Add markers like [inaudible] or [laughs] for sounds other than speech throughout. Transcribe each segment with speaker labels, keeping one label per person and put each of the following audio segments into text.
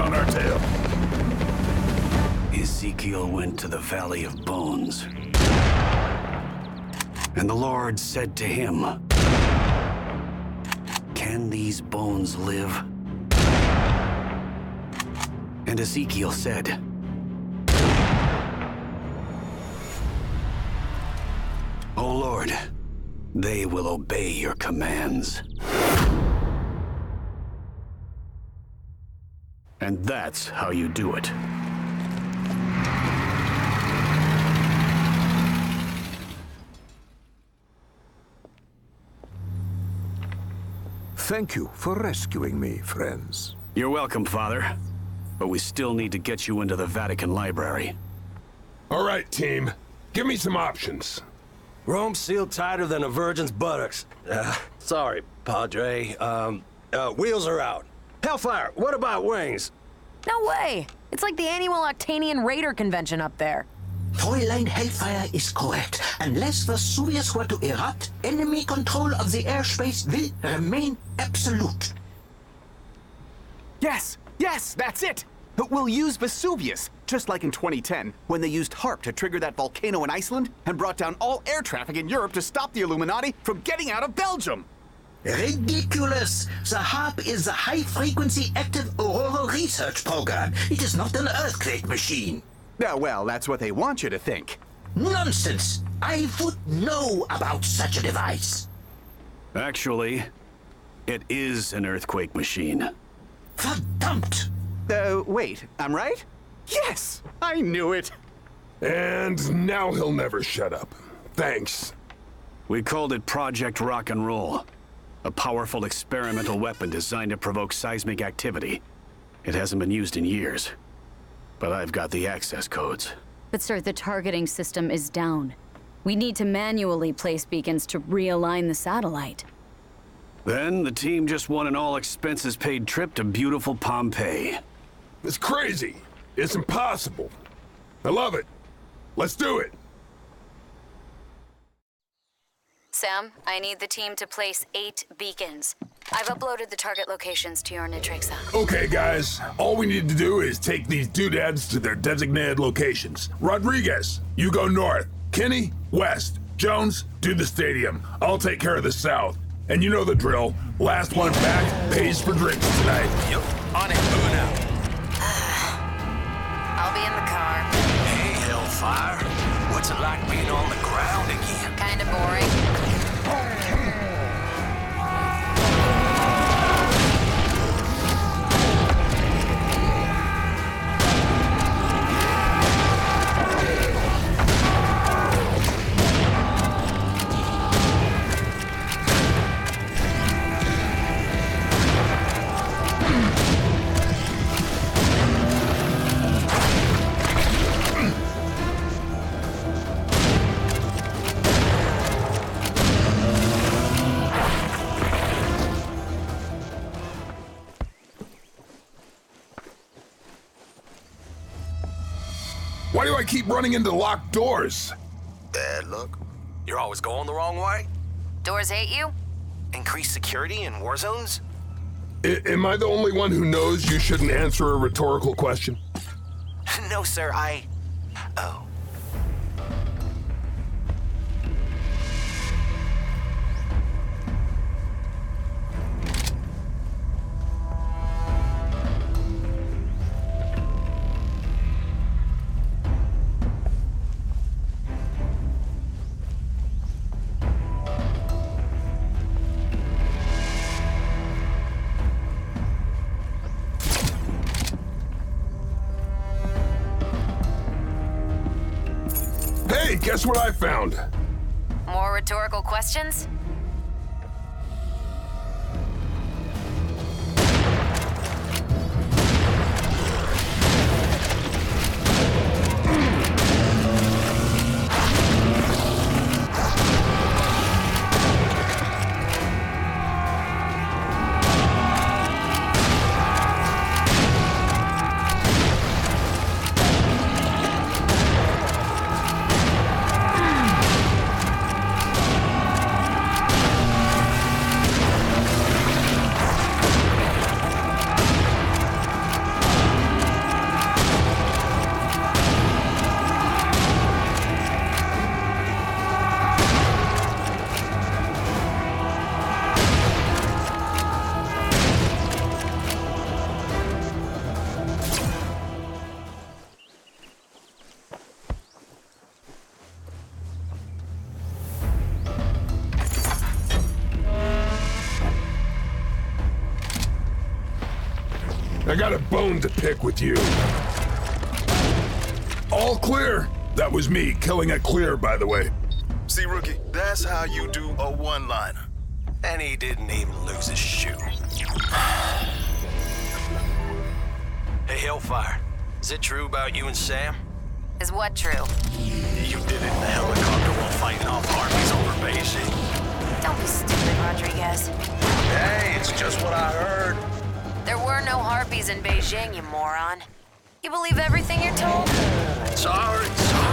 Speaker 1: on our tail.
Speaker 2: Ezekiel went to the Valley of Bones. And the Lord said to him, Can these bones live? And Ezekiel said, O Lord, they will obey your commands. And that's how you do it.
Speaker 3: Thank you for rescuing me, friends.
Speaker 2: You're welcome, Father. But we still need to get you into the Vatican Library.
Speaker 1: All right, team. Give me some options.
Speaker 4: Rome's sealed tighter than a virgin's buttocks. Uh, sorry, Padre. Um, uh, wheels are out. Hellfire, what about wings?
Speaker 5: No way! It's like the annual Octanian Raider convention up there.
Speaker 6: Toyline Hellfire is correct. Unless Vesuvius were to erupt, enemy control of the airspace will remain absolute.
Speaker 7: Yes, yes, that's it. But we'll use Vesuvius, just like in 2010, when they used HAARP to trigger that volcano in Iceland and brought down all air traffic in Europe to stop the Illuminati from getting out of Belgium.
Speaker 6: Ridiculous! The HAARP is the High Frequency Active Auroral Research Program. It is not an earthquake machine.
Speaker 7: Yeah, well, that's what they want you to think.
Speaker 6: Nonsense! I would know about such a device.
Speaker 2: Actually, it is an earthquake machine.
Speaker 6: Verdammt!
Speaker 7: Uh, wait, I'm right? Yes! I knew it!
Speaker 1: And now he'll never shut up. Thanks.
Speaker 2: We called it Project Rock and Roll. A powerful experimental weapon designed to provoke seismic activity. It hasn't been used in years. But I've got the access codes.
Speaker 8: But sir, the targeting system is down. We need to manually place beacons to realign the satellite.
Speaker 2: Then the team just won an all-expenses-paid trip to beautiful Pompeii.
Speaker 1: It's crazy. It's impossible. I love it. Let's do it.
Speaker 8: Sam, I need the team to place eight beacons. I've uploaded the target locations to your NETRICSA.
Speaker 1: Okay, guys. All we need to do is take these doodads to their designated locations. Rodriguez, you go north. Kenny, west. Jones, do the stadium. I'll take care of the south. And you know the drill. Last one back pays for drinks tonight.
Speaker 9: Yep, on it. Moving [sighs] out.
Speaker 5: I'll be in the car.
Speaker 9: Hey, Hellfire. What's it like being on the ground again?
Speaker 5: Kinda boring.
Speaker 1: Keep running into locked doors?
Speaker 9: Bad luck. You're always going the wrong way?
Speaker 5: Doors hate you?
Speaker 9: Increased security in war zones?
Speaker 1: I- am I the only one who knows you shouldn't answer a rhetorical question? [laughs]
Speaker 9: no, sir, I. Oh.
Speaker 1: Guess what I found?
Speaker 5: More rhetorical questions?
Speaker 1: Got a bone to pick with you. All clear. That was me killing it clear, by the way.
Speaker 9: See, Rookie, that's how you do a one-liner. And he didn't even lose his shoe. [sighs] hey, Hellfire. Is it true about you and Sam?
Speaker 8: Is what true?
Speaker 9: You did it in the helicopter while fighting off armies over Beijing. Eh?
Speaker 8: Don't be stupid, Rodriguez.
Speaker 9: Hey, it's just what I heard.
Speaker 8: There were no harpies in Beijing, you moron. You believe everything you're told?
Speaker 9: Sorry, sorry.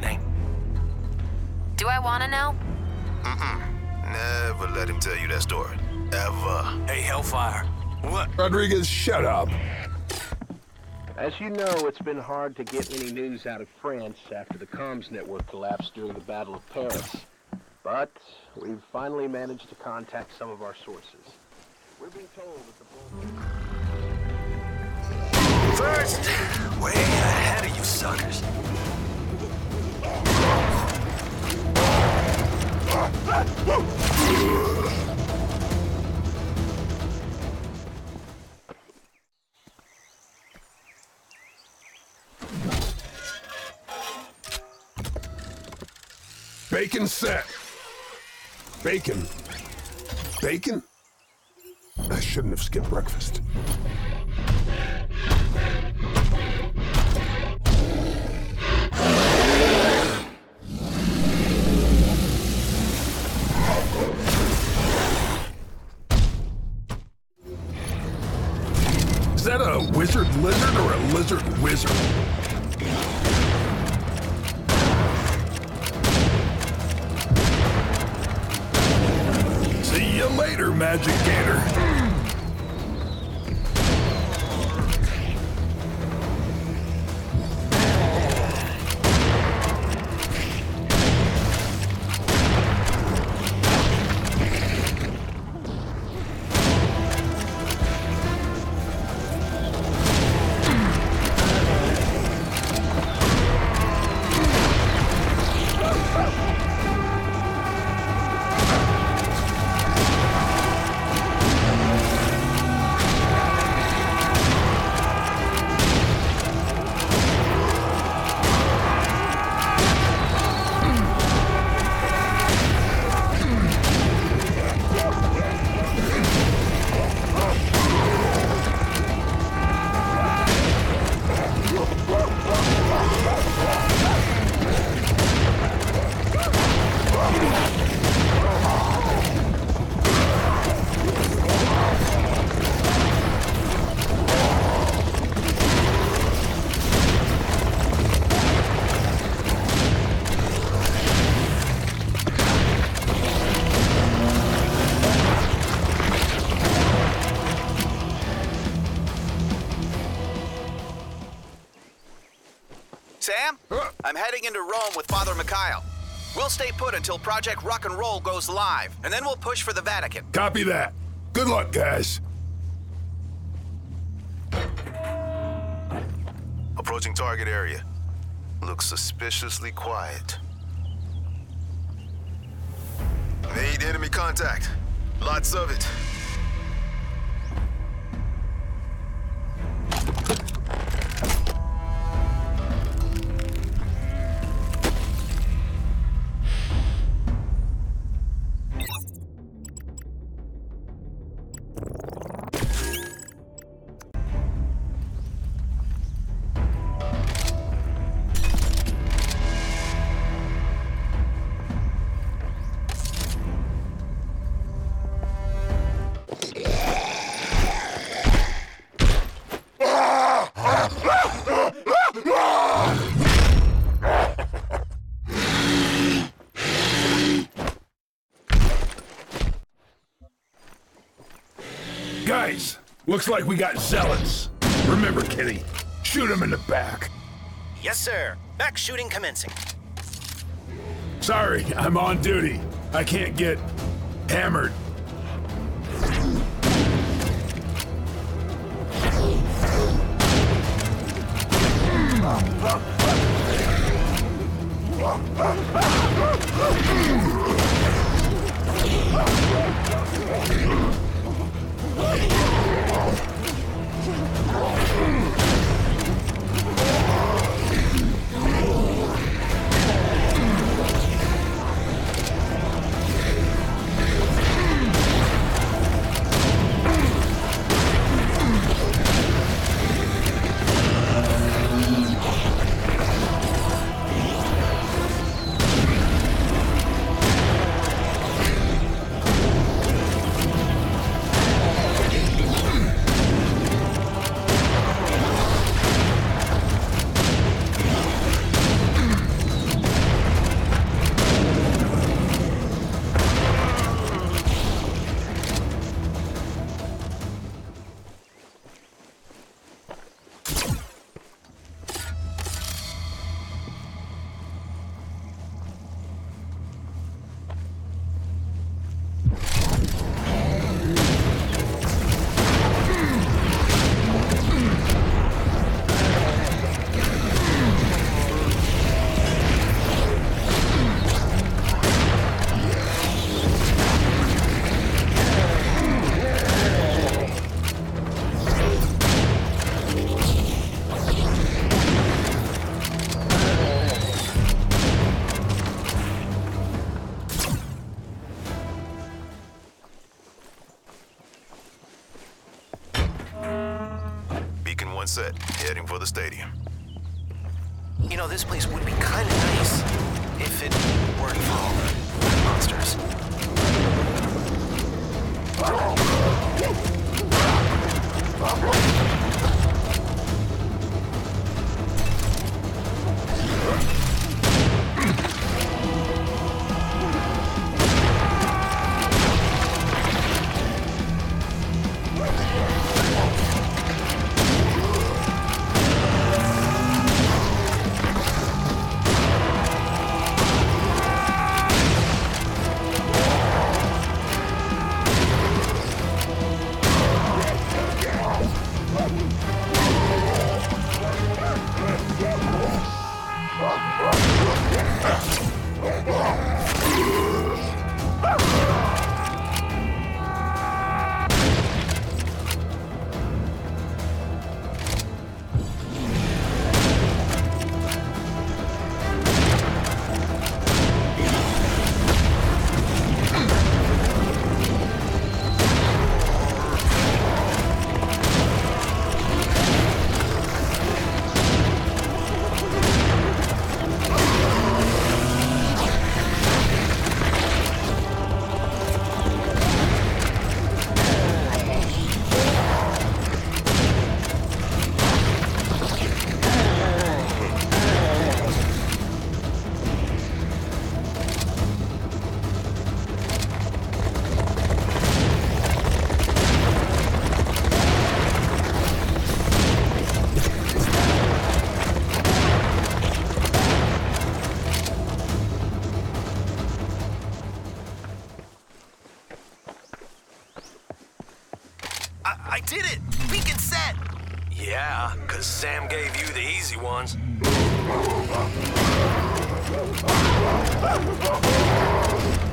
Speaker 9: Got its nickname?
Speaker 8: Do I want to know?
Speaker 9: Never let him tell you that story. Ever. Hey, Hellfire. What?
Speaker 1: Rodriguez, shut up.
Speaker 10: As you know, it's been hard to get any news out of France after the comms network collapsed during the Battle of Paris. But we've finally managed to contact some of our sources. We're being told that the bull-
Speaker 9: First, way ahead of you suckers.
Speaker 1: Bacon set. Bacon. Bacon? I shouldn't have skipped breakfast. A wizard lizard or a lizard wizard? See you later, Magic Gator.
Speaker 7: Father Mikhail. We'll stay put until Project Rock and Roll goes live, and then we'll push for the Vatican.
Speaker 1: Copy that. Good luck, guys.
Speaker 9: Approaching target area. Looks suspiciously quiet. Need enemy contact. Lots of it.
Speaker 1: Looks like we got zealots. Remember, Kitty, shoot him in the back.
Speaker 11: Yes, sir. Back shooting commencing.
Speaker 1: Sorry, I'm on duty. I can't get hammered.
Speaker 9: Set, heading for
Speaker 4: Oh,
Speaker 6: my God.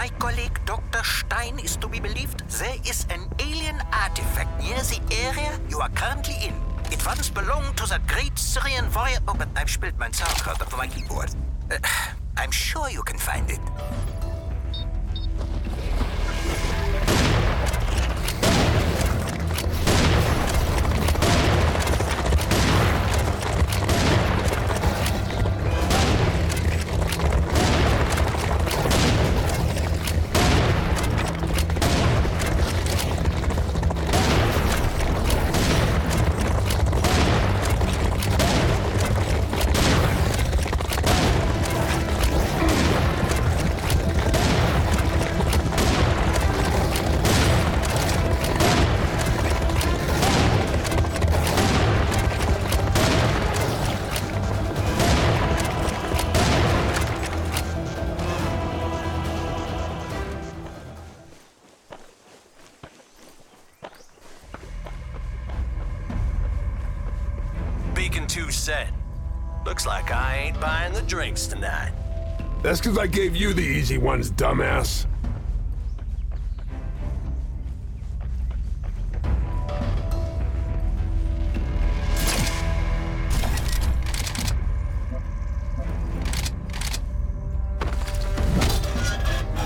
Speaker 6: My colleague Dr. Stein is to be believed, there is an alien artifact near the area you are currently in. It once belonged to the great Syrian warrior. Oh, but I've spilled my sauerkraut over my keyboard. Uh, I'm sure you can find it.
Speaker 4: I ain't buying the drinks tonight.
Speaker 1: That's because I gave you the easy ones, dumbass.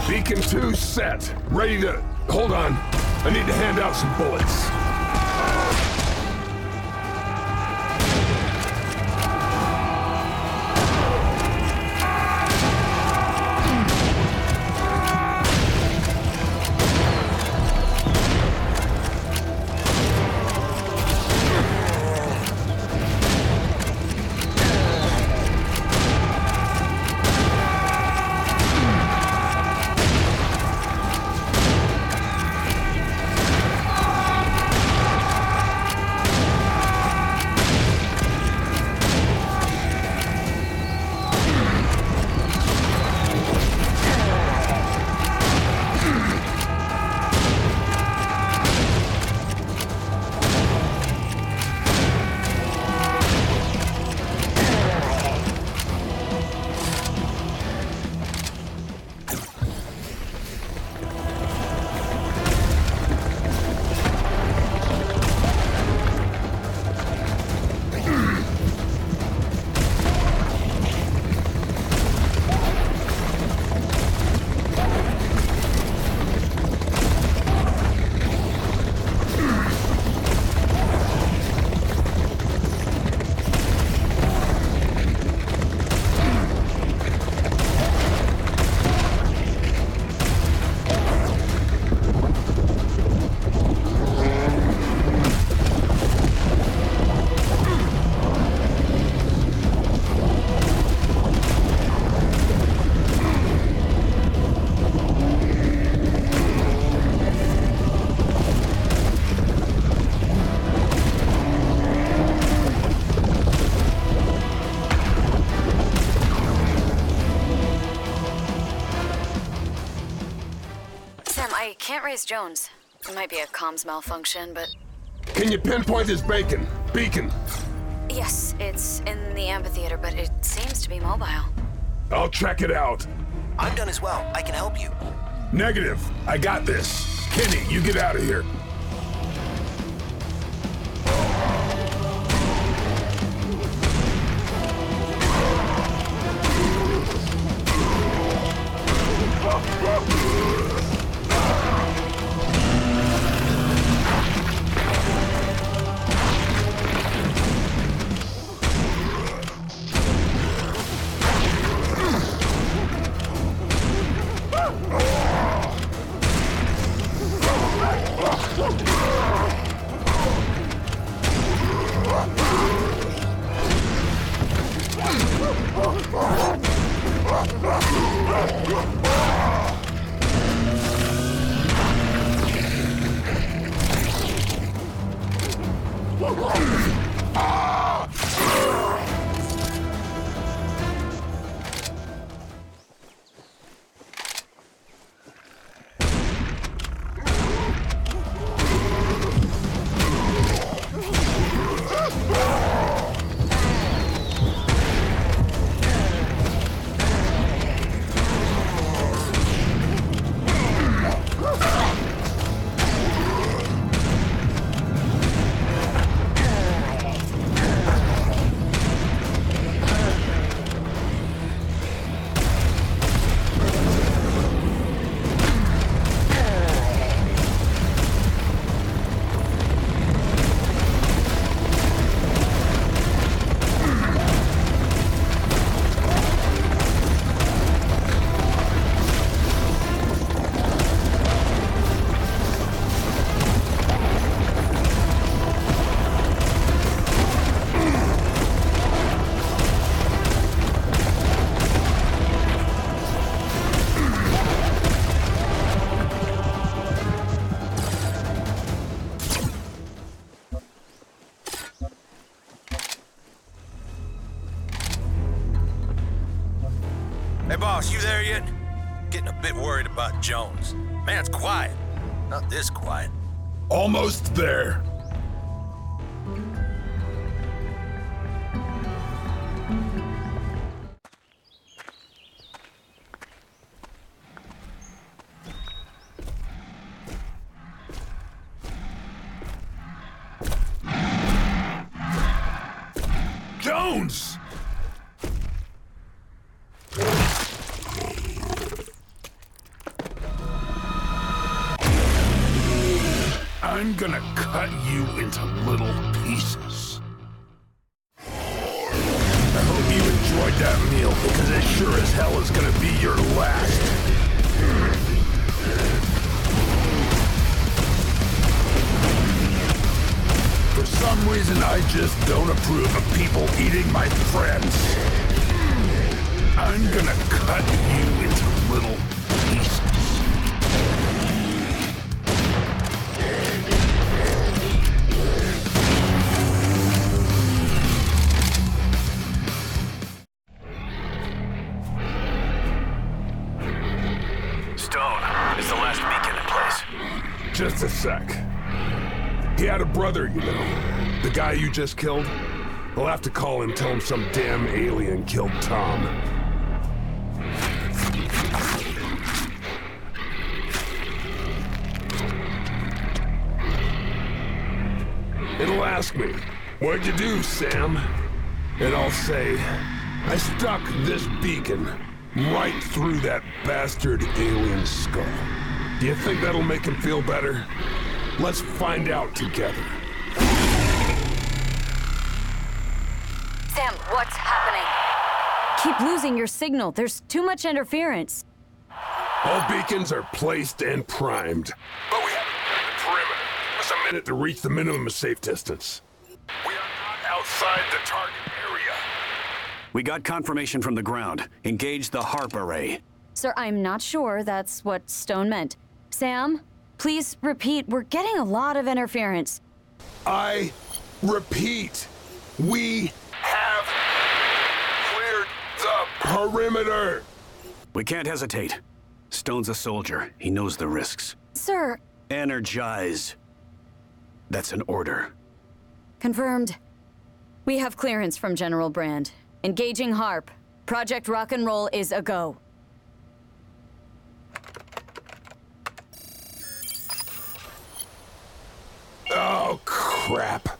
Speaker 1: Beacon 2 set. Ready to... Hold on. I need to hand out some bullets.
Speaker 8: I Jones. It might be a comms malfunction, but
Speaker 1: Can you pinpoint this bacon? Beacon.
Speaker 8: yes, it's in the amphitheater, but it seems to be mobile.
Speaker 1: I'll check it out.
Speaker 11: I'm done as well. I can help you.
Speaker 1: Negative. I got this. Kenny, you get out of here. Whoa!
Speaker 9: Boss, you there yet? Getting a bit worried about Jones. Man, it's quiet. Not this quiet.
Speaker 1: Almost there. I just don't approve of people eating my friends. I'm gonna cut you into little pieces.
Speaker 2: Stone, is the last beacon in place?
Speaker 1: Just a sec. He had a brother, you know. The guy you just killed. I'll have to call him, tell him some damn alien killed Tom. It'll ask me, What'd you do, Sam? And I'll say, I stuck this beacon right through that bastard alien skull. Do you think that'll make him feel better? Let's find out together.
Speaker 8: Sam, what's happening?
Speaker 5: Keep losing your signal. There's too much interference.
Speaker 1: All beacons are placed and primed. But we haven't cleared the perimeter. Just a minute to reach the minimum safe distance. We are not outside the target area.
Speaker 2: We got confirmation from the ground. Engage the HAARP array.
Speaker 5: Sir, I'm not sure that's what Stone meant. Sam, please repeat. We're getting a lot of interference.
Speaker 1: I repeat, we have cleared the perimeter.
Speaker 2: We can't hesitate. Stone's a soldier. He knows the risks.
Speaker 5: Sir,
Speaker 2: Energize. That's an order.
Speaker 5: confirmed. We have clearance from General Brand. Engaging HAARP. Project Rock and Roll is a go.
Speaker 1: Oh, crap.